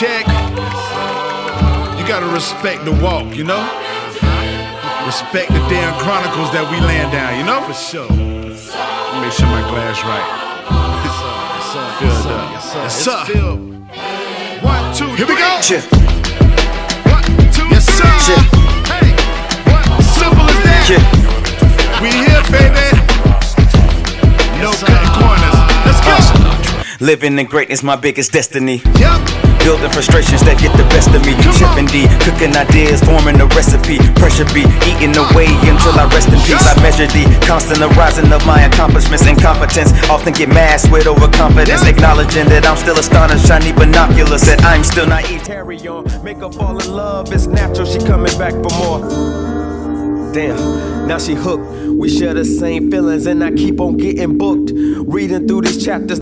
check. You gotta respect the walk, you know? Respect the damn chronicles that we laying down, you know? For sure. Make sure my glass right. Filled up. Yes, sir. One, two, Here we go. Cheer. One, two, Yes, sir. Hey, what? Simple as that. We here, baby. No cutting corners. Let's go. Living in greatness, my biggest destiny. Yep. Building frustrations that get the best of me. Chipping. D, cooking ideas, forming a recipe. Pressure be eating away until I rest in peace. I measure the constant arising of my accomplishments and competence. Often get masked with overconfidence, acknowledging that I'm still astonished. Shiny binoculars that I'm still naive. Carry on, make her fall in love. It's natural, she coming back for more. Damn, now she hooked. We share the same feelings, and I keep on getting booked. Reading through these chapters.